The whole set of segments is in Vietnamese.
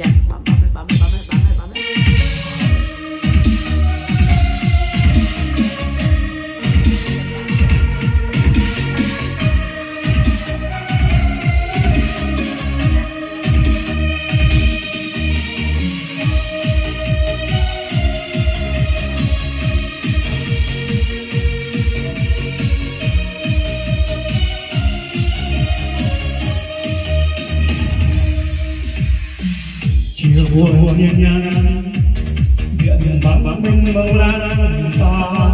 ya. Vamos. Buồn nhẹ nhàng điện vắng vắng mênh mông lan to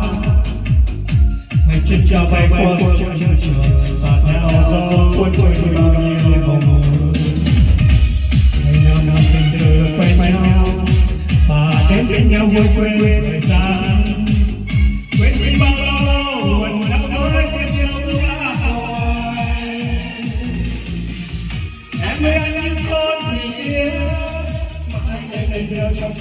mây trên trao bay qua trên trường và theo gió cuốn cuốn đi bao nhiêu mộng ngày nào nào tình cờ quen nhau và đến đến nhau vui quên thời gian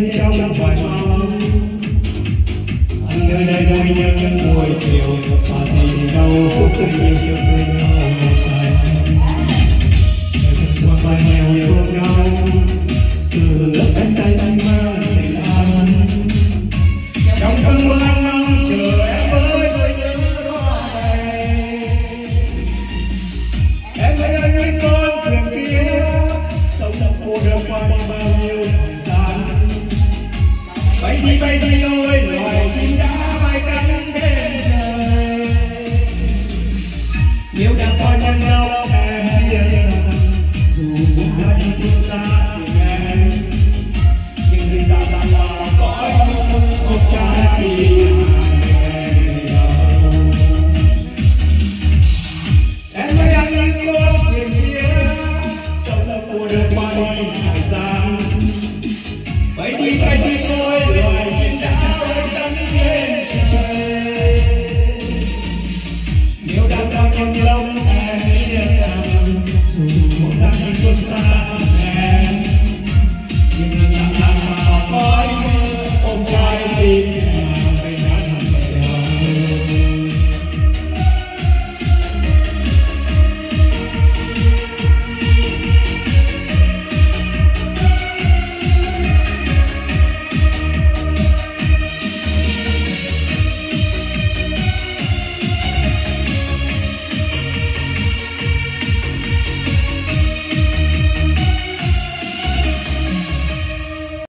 kêu trong vài mong anh nơi đây đây những buổi chiều, và thì đâu phút giây nhiều chiều bên nhau say qua bài nghèo thương nhau từ lớp cánh tay tay mang đi bay đi ôi loài chim đã bay cánh đêm trời. Nếu đã coi thân đâu em biết dù cũng đã đi phương xa nhưng mình ta đã là cõi một trái tim Em hãy anh lên con thuyền kia Sao sao cô đơn bay Thank you.